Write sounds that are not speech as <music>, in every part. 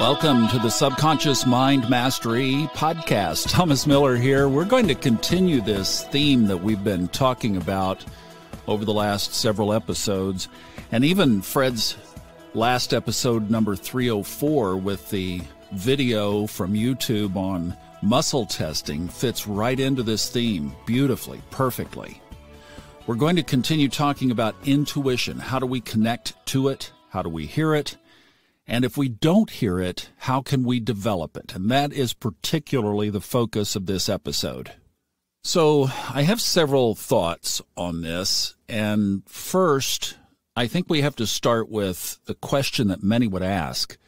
Welcome to the Subconscious Mind Mastery Podcast. Thomas Miller here. We're going to continue this theme that we've been talking about over the last several episodes, and even Fred's last episode, number 304, with the video from YouTube on muscle testing, fits right into this theme beautifully, perfectly. We're going to continue talking about intuition. How do we connect to it? How do we hear it? And if we don't hear it, how can we develop it? And that is particularly the focus of this episode. So I have several thoughts on this. And first, I think we have to start with the question that many would ask.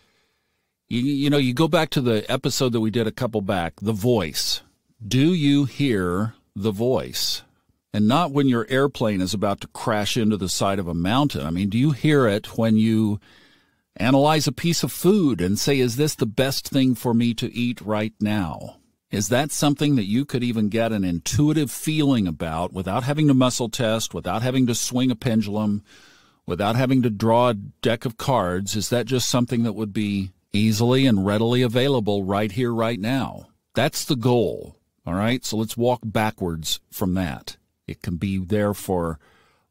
You, you know, you go back to the episode that we did a couple back, the voice. Do you hear the voice? And not when your airplane is about to crash into the side of a mountain. I mean, do you hear it when you Analyze a piece of food and say, is this the best thing for me to eat right now? Is that something that you could even get an intuitive feeling about without having to muscle test, without having to swing a pendulum, without having to draw a deck of cards? Is that just something that would be easily and readily available right here, right now? That's the goal. All right. So let's walk backwards from that. It can be there for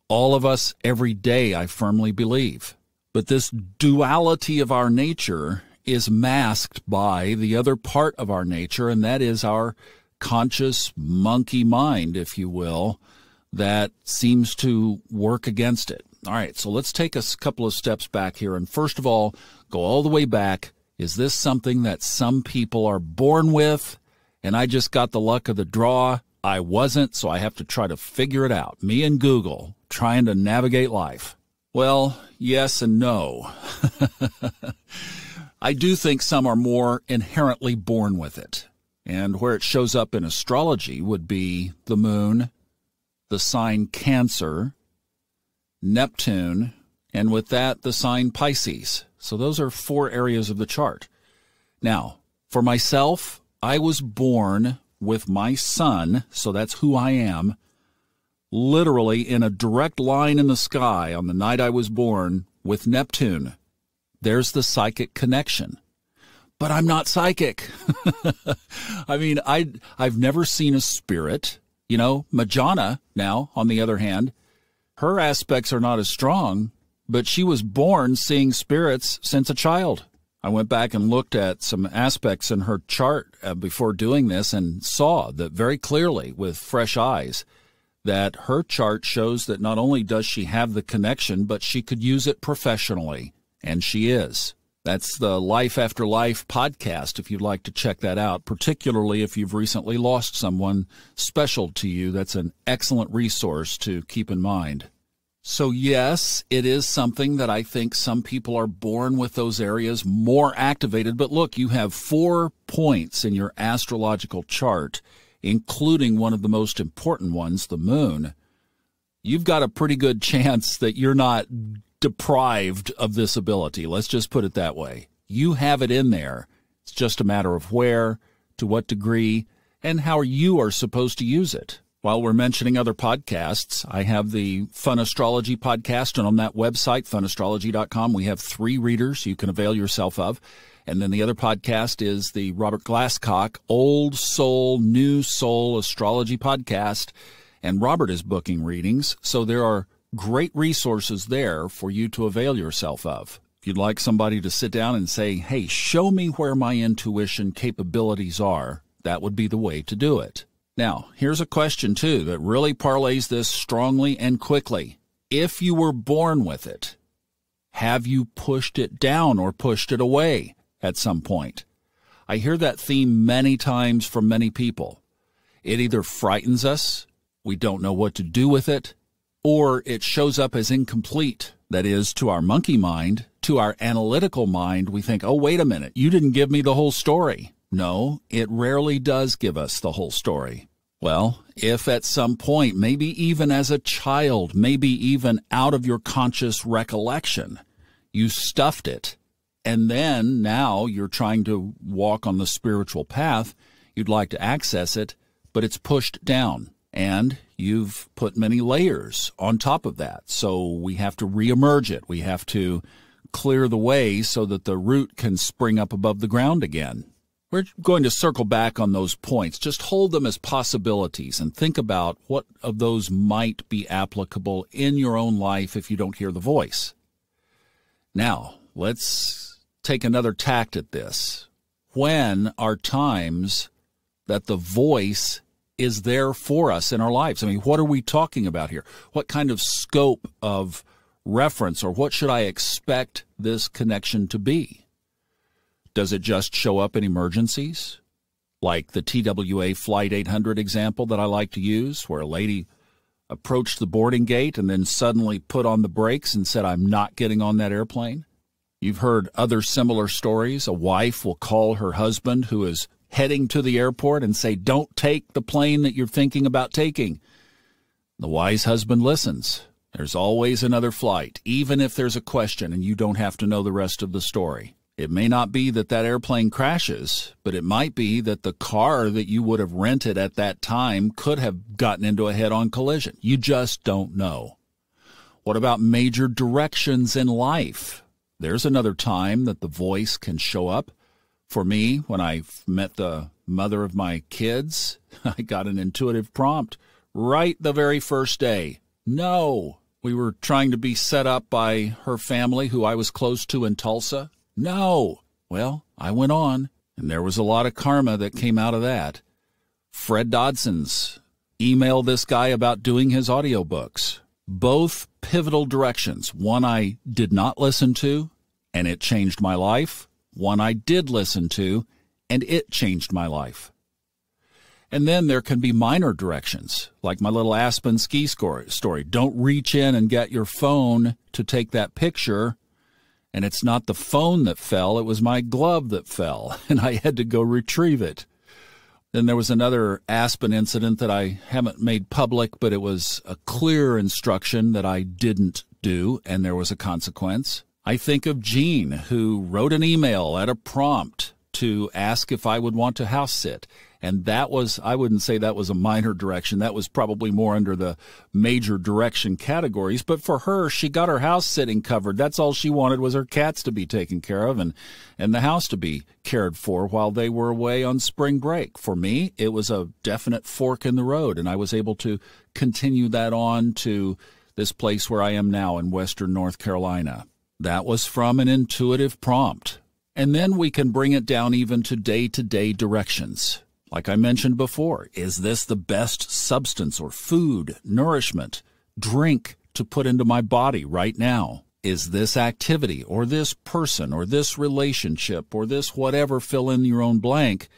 all of us every day, I firmly believe. But this duality of our nature is masked by the other part of our nature, and that is our conscious monkey mind, if you will, that seems to work against it. All right, so let's take a couple of steps back here. And first of all, go all the way back. Is this something that some people are born with? And I just got the luck of the draw. I wasn't, so I have to try to figure it out. Me and Google trying to navigate life. Well, yes and no. <laughs> I do think some are more inherently born with it. And where it shows up in astrology would be the moon, the sign Cancer, Neptune, and with that, the sign Pisces. So those are four areas of the chart. Now, for myself, I was born with my sun, so that's who I am, literally in a direct line in the sky on the night I was born with Neptune. There's the psychic connection. But I'm not psychic. <laughs> I mean, I I've never seen a spirit. You know, Majana now, on the other hand, her aspects are not as strong, but she was born seeing spirits since a child. I went back and looked at some aspects in her chart uh, before doing this and saw that very clearly with fresh eyes that her chart shows that not only does she have the connection, but she could use it professionally. And she is. That's the Life After Life podcast, if you'd like to check that out, particularly if you've recently lost someone special to you. That's an excellent resource to keep in mind. So, yes, it is something that I think some people are born with those areas more activated. But look, you have four points in your astrological chart including one of the most important ones, the moon, you've got a pretty good <laughs> chance that you're not deprived of this ability. Let's just put it that way. You have it in there. It's just a matter of where, to what degree, and how you are supposed to use it. While we're mentioning other podcasts, I have the Fun Astrology podcast, and on that website, funastrology.com, we have three readers you can avail yourself of. And then the other podcast is the Robert Glasscock Old Soul, New Soul Astrology Podcast. And Robert is booking readings. So there are great resources there for you to avail yourself of. If you'd like somebody to sit down and say, hey, show me where my intuition capabilities are, that would be the way to do it. Now, here's a question, too, that really parlays this strongly and quickly. If you were born with it, have you pushed it down or pushed it away? At some point. I hear that theme many times from many people. It either frightens us, we don't know what to do with it, or it shows up as incomplete. That is, to our monkey mind, to our analytical mind, we think, oh, wait a minute, you didn't give me the whole story. No, it rarely does give us the whole story. Well, if at some point, maybe even as a child, maybe even out of your conscious recollection, you stuffed it and then now you're trying to walk on the spiritual path. You'd like to access it, but it's pushed down. And you've put many layers on top of that. So we have to reemerge it. We have to clear the way so that the root can spring up above the ground again. We're going to circle back on those points. Just hold them as possibilities and think about what of those might be applicable in your own life if you don't hear the voice. Now, let's take another tact at this. When are times that the voice is there for us in our lives? I mean, what are we talking about here? What kind of scope of reference or what should I expect this connection to be? Does it just show up in emergencies? Like the TWA Flight 800 example that I like to use, where a lady approached the boarding gate and then suddenly put on the brakes and said, I'm not getting on that airplane. You've heard other similar stories. A wife will call her husband who is heading to the airport and say, Don't take the plane that you're thinking about taking. The wise husband listens. There's always another flight, even if there's a question and you don't have to know the rest of the story. It may not be that that airplane crashes, but it might be that the car that you would have rented at that time could have gotten into a head on collision. You just don't know. What about major directions in life? There's another time that the voice can show up. For me, when I met the mother of my kids, <laughs> I got an intuitive prompt right the very first day. No. We were trying to be set up by her family, who I was close to in Tulsa. No. Well, I went on, and there was a lot of karma that came out of that. Fred Dodson's email this guy about doing his audiobooks. Both pivotal directions. One I did not listen to, and it changed my life. One I did listen to, and it changed my life. And then there can be minor directions, like my little Aspen ski score story. Don't reach in and get your phone to take that picture and it's not the phone that fell, it was my glove that fell, <laughs> and I had to go retrieve it. Then there was another Aspen incident that I haven't made public, but it was a clear instruction that I didn't do, and there was a consequence. I think of Jean, who wrote an email at a prompt to ask if I would want to house sit. And that was, I wouldn't say that was a minor direction. That was probably more under the major direction categories. But for her, she got her house sitting covered. That's all she wanted was her cats to be taken care of and, and the house to be cared for while they were away on spring break. For me, it was a definite fork in the road. And I was able to continue that on to this place where I am now in Western North Carolina. That was from an intuitive prompt. And then we can bring it down even to day to day directions. Like I mentioned before, is this the best substance or food, nourishment, drink to put into my body right now? Is this activity or this person or this relationship or this whatever, fill in your own blank,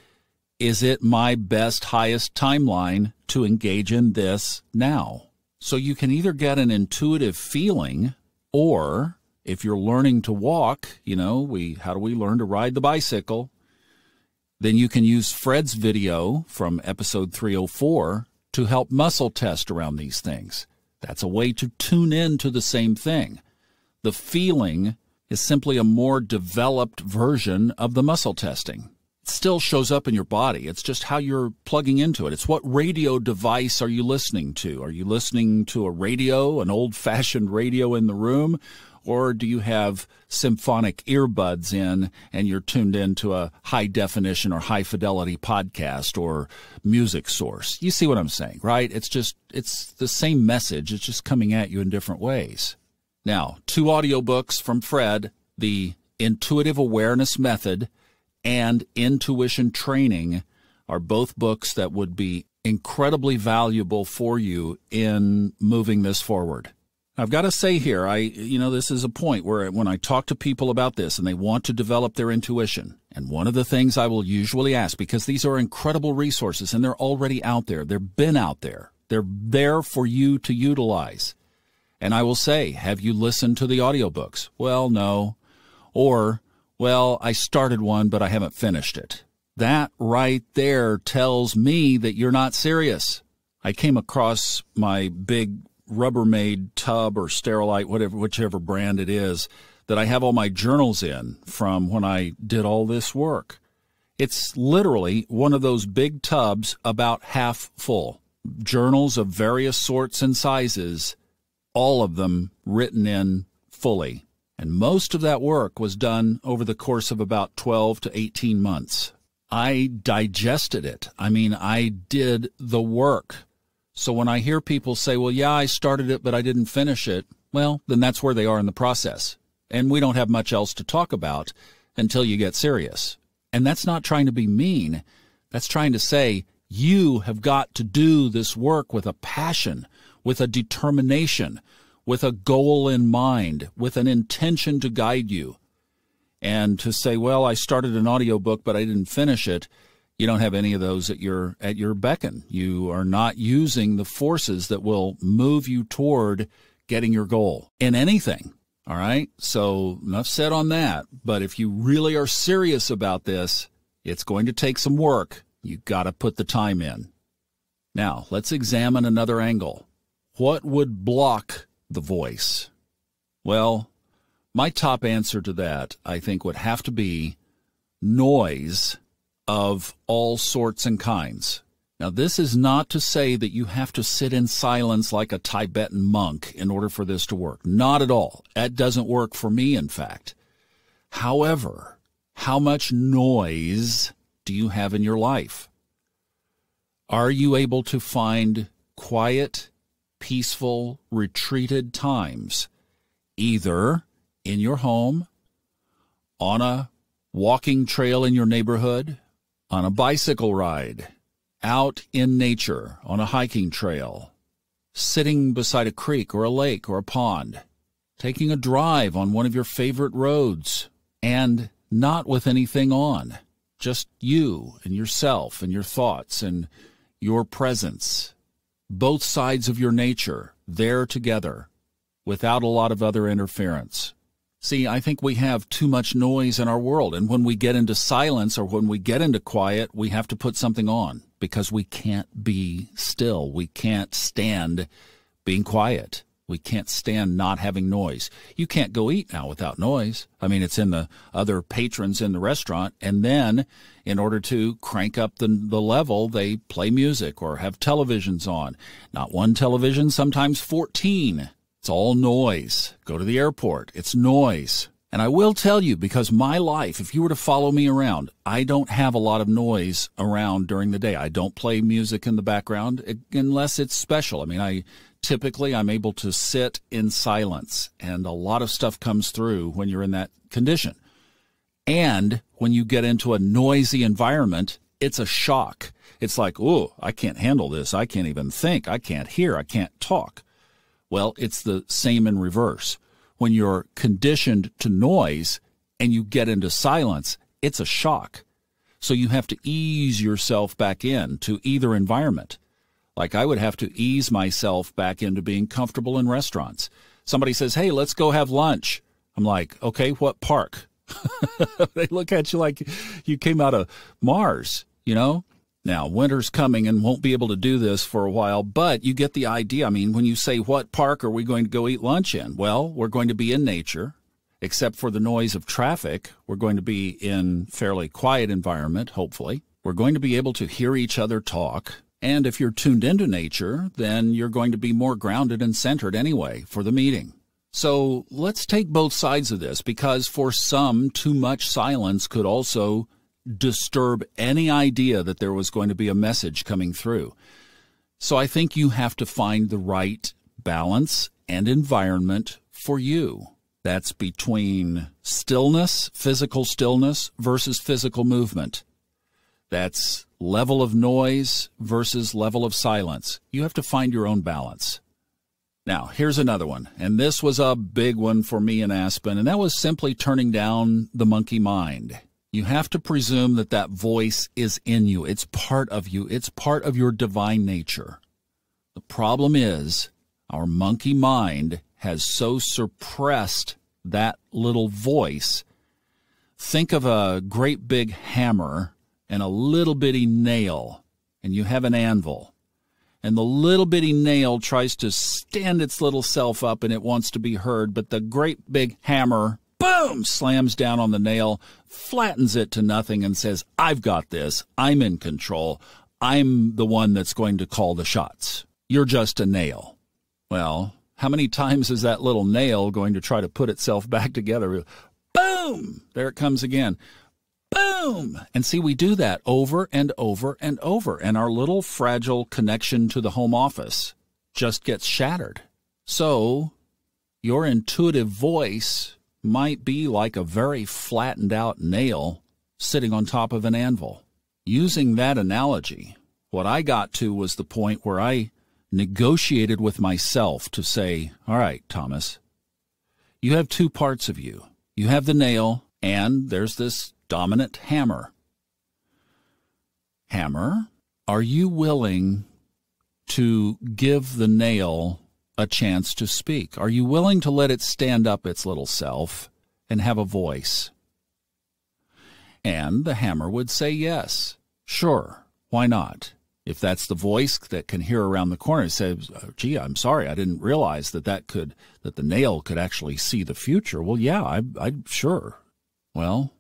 is it my best, highest timeline to engage in this now? So you can either get an intuitive feeling or if you're learning to walk, you know, we how do we learn to ride the bicycle? Then you can use Fred's video from episode 304 to help muscle test around these things. That's a way to tune in to the same thing. The feeling is simply a more developed version of the muscle testing. It still shows up in your body. It's just how you're plugging into it. It's what radio device are you listening to? Are you listening to a radio, an old fashioned radio in the room? Or do you have symphonic earbuds in and you're tuned into a high definition or high fidelity podcast or music source? You see what I'm saying, right? It's just, it's the same message. It's just coming at you in different ways. Now, two audiobooks from Fred, the Intuitive Awareness Method and Intuition Training are both books that would be incredibly valuable for you in moving this forward. I've got to say here, I, you know, this is a point where when I talk to people about this and they want to develop their intuition, and one of the things I will usually ask, because these are incredible resources and they're already out there, they've been out there, they're there for you to utilize. And I will say, have you listened to the audiobooks? Well, no. Or, well, I started one, but I haven't finished it. That right there tells me that you're not serious. I came across my big Rubbermaid tub or Sterilite, whatever, whichever brand it is, that I have all my journals in from when I did all this work. It's literally one of those big tubs about half full. Journals of various sorts and sizes, all of them written in fully. And most of that work was done over the course of about 12 to 18 months. I digested it. I mean, I did the work. So when I hear people say, well, yeah, I started it, but I didn't finish it, well, then that's where they are in the process. And we don't have much else to talk about until you get serious. And that's not trying to be mean. That's trying to say, you have got to do this work with a passion, with a determination, with a goal in mind, with an intention to guide you. And to say, well, I started an audiobook, but I didn't finish it, you don't have any of those at your at your beckon. You are not using the forces that will move you toward getting your goal in anything. All right? So, enough said on that, but if you really are serious about this, it's going to take some work. You got to put the time in. Now, let's examine another angle. What would block the voice? Well, my top answer to that, I think, would have to be noise of all sorts and kinds. Now, this is not to say that you have to sit in silence like a Tibetan monk in order for this to work. Not at all. That doesn't work for me, in fact. However, how much noise do you have in your life? Are you able to find quiet, peaceful, retreated times, either in your home, on a walking trail in your neighborhood, on a bicycle ride, out in nature on a hiking trail, sitting beside a creek or a lake or a pond, taking a drive on one of your favorite roads, and not with anything on, just you and yourself and your thoughts and your presence, both sides of your nature there together without a lot of other interference. See, I think we have too much noise in our world. And when we get into silence or when we get into quiet, we have to put something on because we can't be still. We can't stand being quiet. We can't stand not having noise. You can't go eat now without noise. I mean, it's in the other patrons in the restaurant. And then, in order to crank up the, the level, they play music or have televisions on. Not one television, sometimes 14. It's all noise. Go to the airport. It's noise. And I will tell you, because my life, if you were to follow me around, I don't have a lot of noise around during the day. I don't play music in the background eh, unless it's special. I mean, I typically I'm able to sit in silence and a lot of stuff comes through when you're in that condition. And when you get into a noisy environment, it's a shock. It's like, oh, I can't handle this. I can't even think. I can't hear. I can't talk. Well, it's the same in reverse. When you're conditioned to noise and you get into silence, it's a shock. So you have to ease yourself back in to either environment. Like I would have to ease myself back into being comfortable in restaurants. Somebody says, Hey, let's go have lunch. I'm like, okay, what park? <laughs> they look at you like you came out of Mars, you know? Now, winter's coming and won't be able to do this for a while, but you get the idea. I mean, when you say, what park are we going to go eat lunch in? Well, we're going to be in nature, except for the noise of traffic. We're going to be in fairly quiet environment, hopefully. We're going to be able to hear each other talk. And if you're tuned into nature, then you're going to be more grounded and centered anyway for the meeting. So let's take both sides of this because for some, too much silence could also disturb any idea that there was going to be a message coming through. So I think you have to find the right balance and environment for you. That's between stillness, physical stillness versus physical movement. That's level of noise versus level of silence. You have to find your own balance. Now, here's another one, and this was a big one for me in Aspen, and that was simply turning down the monkey mind. You have to presume that that voice is in you. It's part of you. It's part of your divine nature. The problem is our monkey mind has so suppressed that little voice. Think of a great big hammer and a little bitty nail, and you have an anvil. And the little bitty nail tries to stand its little self up and it wants to be heard, but the great big hammer boom, slams down on the nail, flattens it to nothing, and says, I've got this. I'm in control. I'm the one that's going to call the shots. You're just a nail. Well, how many times is that little nail going to try to put itself <laughs> back together? Boom! There it comes again. Boom! And see, we do that over and over and over, and our little fragile connection to the home office just gets shattered. So, your intuitive voice might be like a very flattened out nail sitting on top of an anvil. Using that analogy, what I got to was the point where I negotiated with myself to say, All right, Thomas, you have two parts of you. You have the nail, and there's this dominant hammer. Hammer, are you willing to give the nail a chance to speak? Are you willing to let it stand up its little self and have a voice? And the hammer would say yes. Sure, why not? If that's the voice that can hear around the corner, says, oh, "Gee, I'm sorry, I didn't realize that that could that the nail could actually see the future." Well, yeah, I, I'm sure. Well,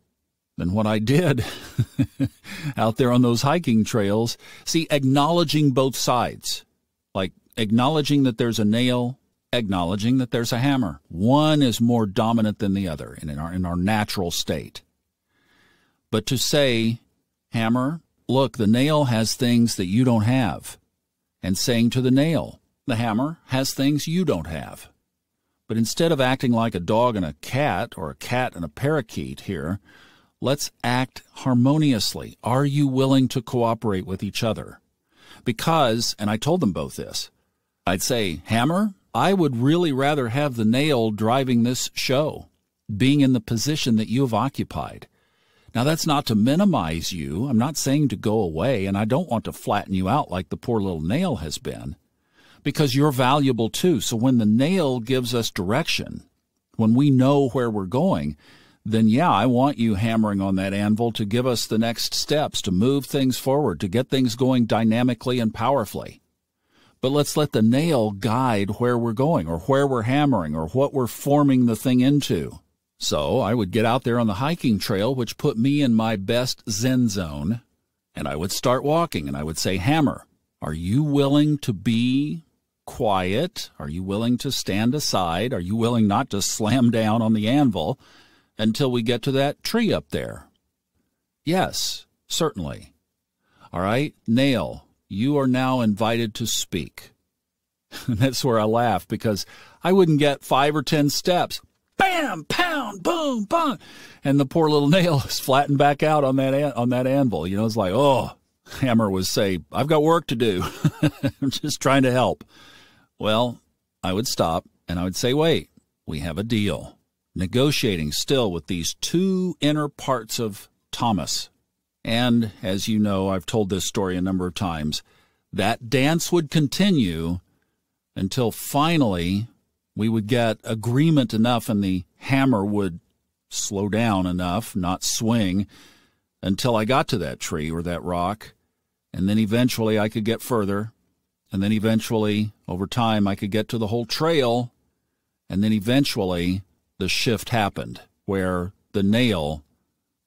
then what I did <laughs> out there on those hiking trails, see, acknowledging both sides, acknowledging that there's a nail, acknowledging that there's a hammer. One is more dominant than the other in our in our natural state. But to say, hammer, look, the nail has things that you don't have. And saying to the nail, the hammer has things you don't have. But instead of acting like a dog and a cat, or a cat and a parakeet here, let's act harmoniously. Are you willing to cooperate with each other? Because, and I told them both this, I'd say, Hammer, I would really rather have the nail driving this show, being in the position that you have occupied. Now, that's not to minimize you. I'm not saying to go away, and I don't want to flatten you out like the poor little nail has been, because you're valuable too. So when the nail gives us direction, when we know where we're going, then yeah, I want you hammering on that anvil to give us the next steps, to move things forward, to get things going dynamically and powerfully. But let's let the nail guide where we're going, or where we're hammering, or what we're forming the thing into. So I would get out there on the hiking trail, which put me in my best Zen zone, and I would start walking and I would say, Hammer, are you willing to be quiet? Are you willing to stand aside? Are you willing not to slam down on the anvil until we get to that tree up there? Yes, certainly. All right, Nail, you are now invited to speak. And <laughs> that's where I laugh because I wouldn't get five or ten steps bam, pound, boom, boom, and the poor little <laughs> nail is flattened back out on that an- on that anvil. You know, it's like, oh, Hammer would say, "I've got work to do. <laughs> I'm just trying to help." Well, I would stop and I would say, "Wait, we have a deal." Negotiating still with these two inner parts of Thomas. And as you know, I've told this story a number of times. That dance would continue until finally we would get agreement enough and the hammer would slow down enough, not swing, until I got to that tree or that rock. And then eventually I could get further. And then eventually, over time, I could get to the whole trail. And then eventually, the shift happened where the nail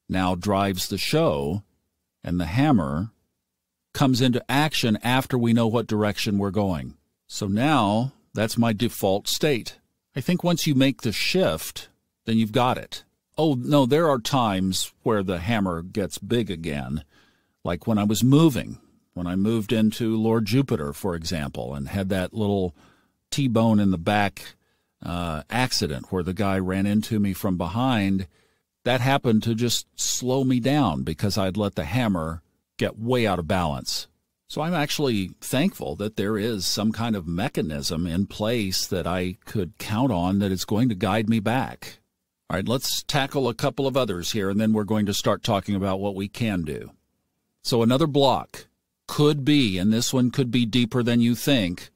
now drives the show and the hammer comes into action after we know what direction we're going. So now that's my default state. I think once you make the shift, then you've got it. Oh, no, there are times where the hammer gets big again, like when I was moving, when I moved into Lord Jupiter, for example, and had that little T bone in the back uh, accident where the guy ran into me from behind. That happened to just slow me down because I'd let the hammer get way out of balance. So I'm actually thankful that there is some kind of mechanism in place that I could count on that is going to guide me back. All right, let's tackle a couple of others here, and then we're going to start talking about what we can do. So another block could be, and this one could be deeper than you think,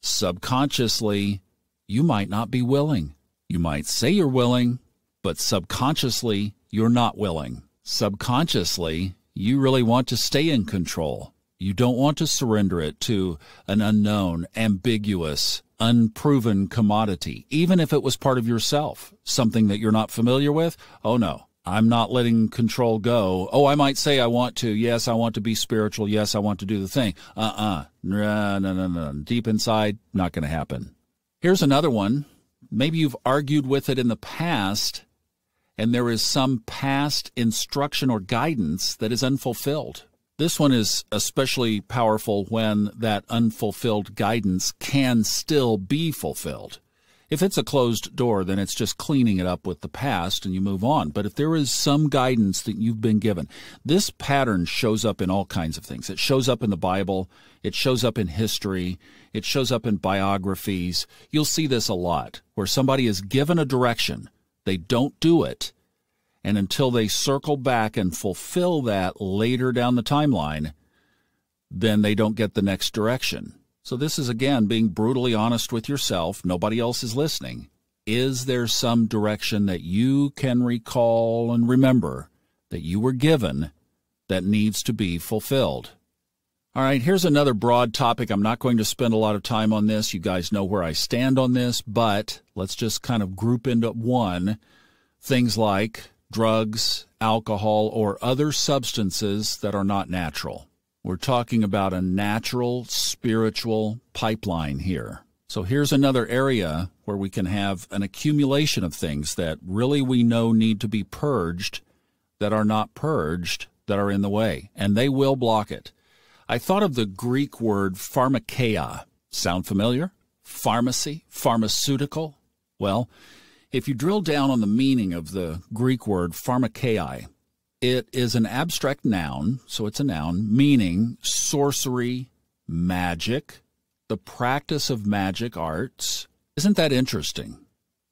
subconsciously, you might not be willing. You might say you're willing, but subconsciously, you're not willing. Subconsciously, you really want to stay in control. You don't want to surrender it to an unknown, ambiguous, unproven commodity, even if it was part of yourself, something that you're not familiar with. Oh no, I'm not letting control go. Oh, I might say I want to. Yes, I want to be spiritual. Yes, I want to do the thing. Uh uh No, no, no, no. Deep inside, not going to happen. Here's another one. Maybe you've argued with it in the past, and there is some past instruction or guidance that is unfulfilled. This one is especially powerful when that unfulfilled guidance can still be fulfilled. If it's a closed door, then it's just cleaning it up with the past and you move on. But if there is some guidance that you've been given, this pattern shows up in all kinds of things. It shows up in the Bible, it shows up in history, it shows up in biographies. You'll see this a lot where somebody is given a direction, they don't do it, and until they circle back and fulfill that later down the timeline, then they don't get the next direction. So, this is again being brutally honest with yourself. Nobody else is listening. Is there some direction that you can recall and remember that you were given that needs to be fulfilled? All right, here's another broad topic. I'm not going to spend a lot of time on this. You guys know where I stand on this, but let's just kind of group into one. Things like drugs, alcohol, or other substances that are not natural. We're talking about a natural spiritual pipeline here. So here's another area where we can have an accumulation of things that really we know need to be purged that are not purged that are in the way, and they will block it. I thought of the Greek word pharmakeia. Sound familiar? Pharmacy, pharmaceutical? Well, if you drill down on the meaning of the Greek word pharmakeia, it is an abstract noun, so it's a noun, meaning sorcery, magic, the practice of magic arts. Isn't that interesting?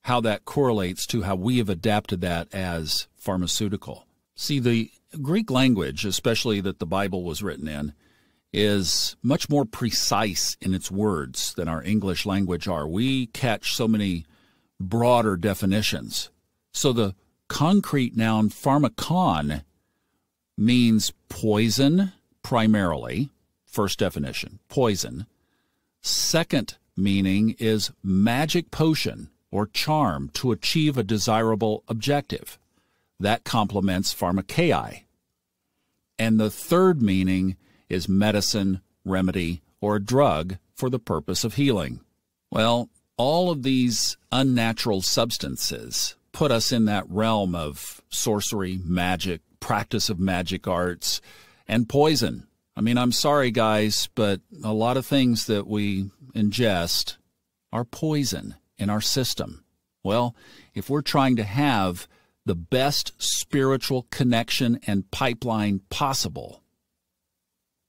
How that correlates to how we have adapted that as pharmaceutical. See, the Greek language, especially that the Bible was written in, is much more precise in its words than our English language are. We catch so many broader definitions. So the concrete noun pharmakon means poison primarily. First definition, poison. Second meaning is magic potion or charm to achieve a desirable objective. That complements pharmakeia. And the third meaning is medicine, remedy, or drug for the purpose of healing. Well, all of these unnatural substances put us in that realm of sorcery, magic, practice of magic arts, and poison. I mean, I'm sorry, guys, but a lot of things that we ingest are poison in our system. Well, if we're trying to have the best spiritual connection and pipeline possible,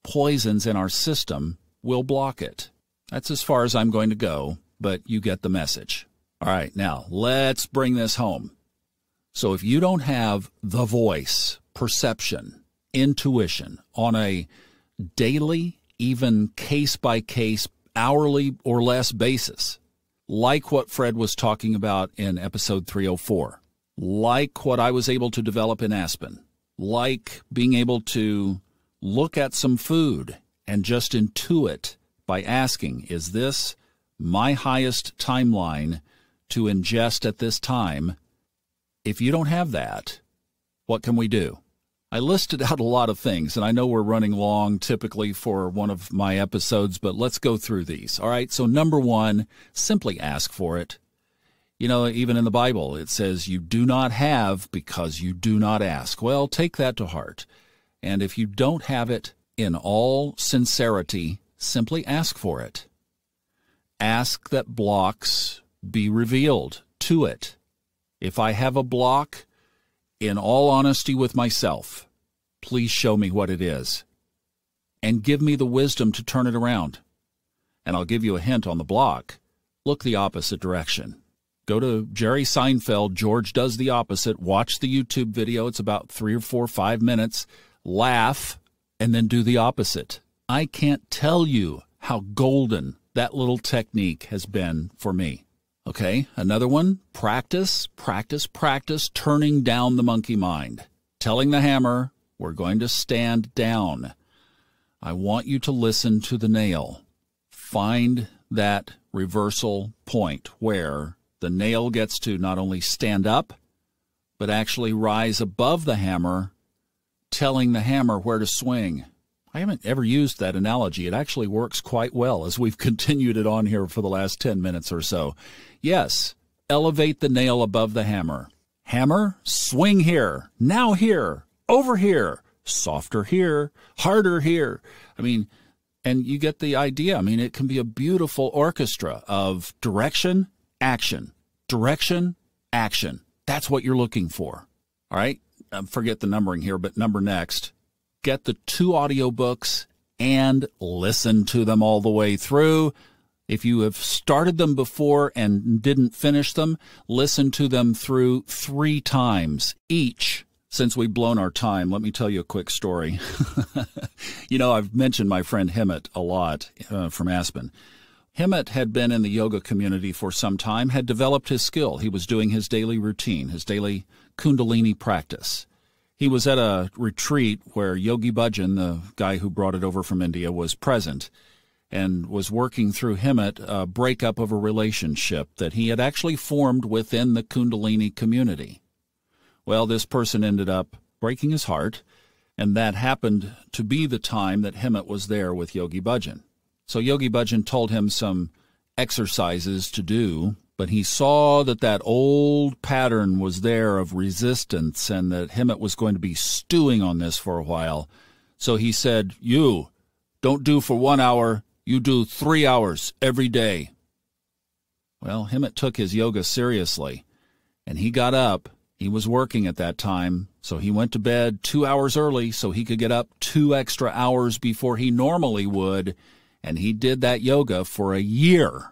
poisons in our system will block it. That's as far as I'm going to go but you get the message. All right, now let's bring this home. So if you don't have the voice, perception, intuition on a daily, even case by case, hourly or less basis, like what Fred was talking about in episode 304, like what I was able to develop in Aspen, like being able to look at some food and just intuit by asking, is this my highest timeline to ingest at this time. If you don't have that, what can we do? I listed <laughs> out a lot of things, and I know we're running long typically for one of my episodes, but let's go through these. All right, so number one, simply ask for it. You know, even in the Bible, it says, You do not have because you do not ask. Well, take that to heart. And if you don't have it in all sincerity, simply ask for it ask that blocks be revealed to it. If I have a block, in all honesty with myself, please show me what it is and give me the wisdom to turn it around. And I'll give you a hint on the block. Look the opposite direction. Go to Jerry Seinfeld, George does the opposite. Watch the YouTube video. It's about three or four, five minutes. Laugh and then do the opposite. I can't tell you how golden that little technique has been for me. Okay, another one practice, practice, practice turning down the monkey mind. Telling the hammer, we're going to stand down. I want you to listen to the nail. Find that reversal point where the nail gets to not only stand up, but actually rise above the hammer, telling the hammer where to swing. I haven't ever used that analogy. It actually works quite well as we've <laughs> continued it on here for the last 10 minutes or so. Yes, elevate the nail above the hammer. Hammer, swing here, now here, over here, softer here, harder here. I mean, and you get the idea. I mean, it can be a beautiful orchestra of direction, action, direction, action. That's what you're looking for. All right. Um, forget the numbering here, but number next. Get the two audiobooks and listen to them all the way through. If you have started them before and didn't finish them, listen to them through three times each since we've blown our time, let me tell you a quick story. <laughs> you know, I've mentioned my friend Hemet a lot uh, from Aspen. Hemet had been in the yoga community for some time, had developed his skill. He was doing his daily routine, his daily Kundalini practice. He was at a retreat where Yogi Bhajan, the guy who brought it over from India, was present and was working through Hemant a breakup of a relationship that he had actually formed within the Kundalini community. Well, this person ended up breaking his heart, and that happened to be the time that Hemant was there with Yogi Bhajan. So Yogi Bhajan told him some exercises to do, but he saw that that old pattern was there of resistance and that Hemet was going to be stewing on this for a while. So he said, You don't do for one hour, you do three hours every day. Well, Hemet took his yoga seriously, and he got up he was working at that time, so he went to bed two hours early so he could get up two extra hours before he normally would, and he did that yoga for a year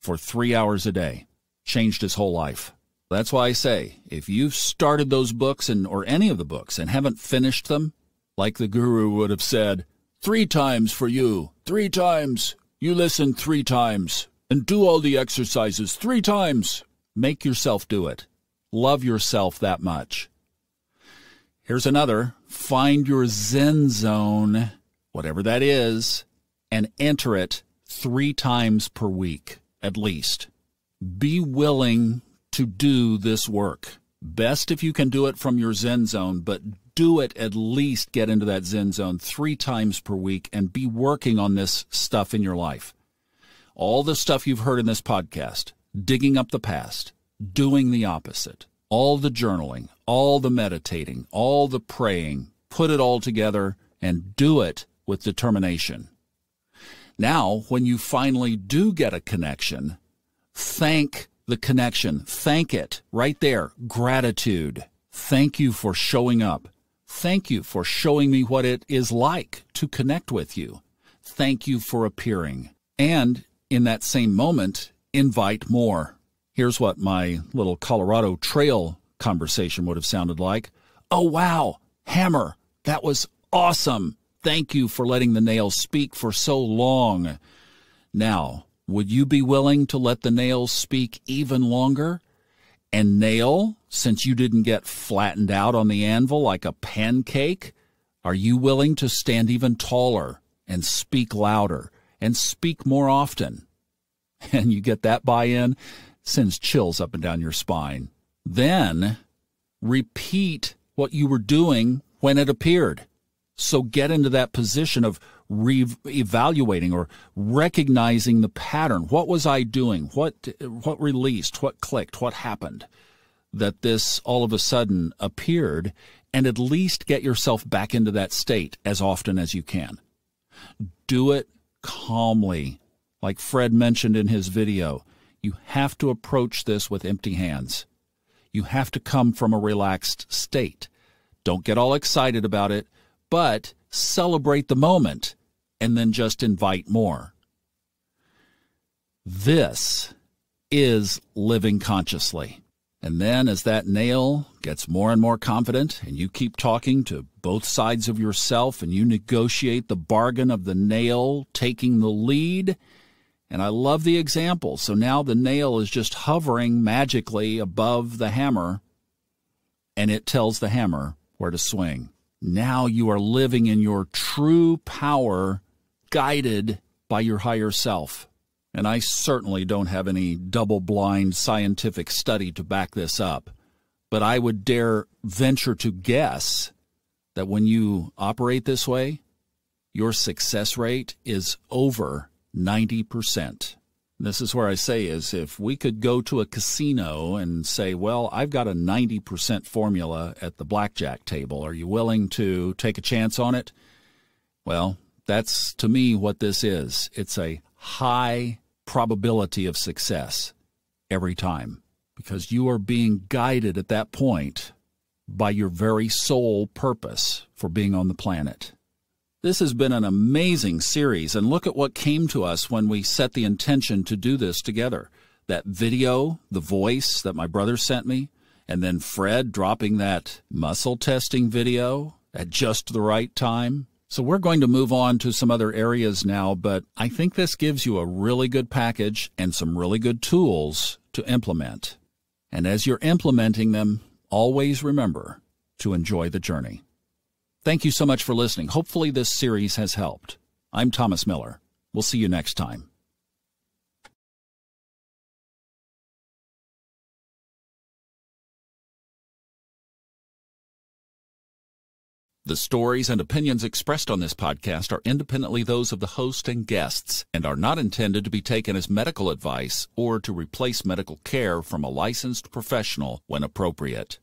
for three hours a day. Changed his whole life. That's why I say, if you've started those books and or any of the books and haven't finished them, like the guru would have said, three times for you, three times. You listen three times and do all the exercises three times. Make yourself do it love yourself that much. Here's another find your Zen zone, whatever that is, and enter it three times per week at least. Be willing to do this work. Best if you can do it from your Zen zone, but do it at least get into that Zen zone three times per week and be working on this stuff in your life. All the stuff you've heard in this podcast, digging up the past, doing the opposite. All the journaling, all the meditating, all the praying, put it all together and do it with determination. Now, when you finally do get a connection, thank the connection. Thank it right there. Gratitude. Thank you for showing up. Thank you for showing me what it is like to connect with you. Thank you for appearing. And in that same moment, invite more. Here's what my little Colorado Trail conversation would have sounded like. Oh, wow, Hammer, that was awesome. Thank you for letting the nails speak for so long. Now, would you be willing to let the nails speak even longer? And nail, since you didn't get flattened out on the anvil like a pancake, are you willing to stand even taller and speak louder and speak more often? <laughs> And you get that buy in, sends chills up and down your spine. Then repeat what you were doing when it appeared. So get into that position of re- evaluating or recognizing the pattern. What was I doing? What what released? What clicked? What happened? That this all of a sudden appeared, and at least get yourself back into that state as often as you can. Do it calmly, like Fred mentioned in his video. You have to approach this with empty hands. You have to come from a relaxed state. Don't get all excited about it, but celebrate the moment and then just invite more. This is living consciously. And then, as that nail gets more and more confident, and you keep talking to both sides of yourself, and you negotiate the bargain of the nail taking the lead, and I love the example. So now the nail is just hovering magically above the hammer, and it tells the hammer where to swing. Now you are living in your true power, guided by your higher self. And I certainly don't have any double blind scientific study to back this up, but I would dare venture to guess that when you operate this way, your success rate is over 90%. This is where I say is if we could go to a casino and say, well, I've got a 90% formula at the blackjack table. Are you willing to take a chance on it? Well, that's to me what this is. It's a high probability of success every time because you are being guided at that point by your very sole purpose for being on the planet. This has been an amazing series, and look at what came to us when we set the intention to do this together. That video, the voice that my brother sent me, and then Fred dropping that muscle testing video at just the right time. So we're going to move on to some other areas now, but I think this gives you a really good package and some really good tools to implement. And as you're implementing them, always remember to enjoy the journey. Thank you so much for listening. Hopefully, this series has helped. I'm Thomas Miller. We'll see you next time. The stories and opinions expressed on this podcast are independently those of the host and guests and are not intended to be taken as medical advice or to replace medical care from a licensed professional when appropriate.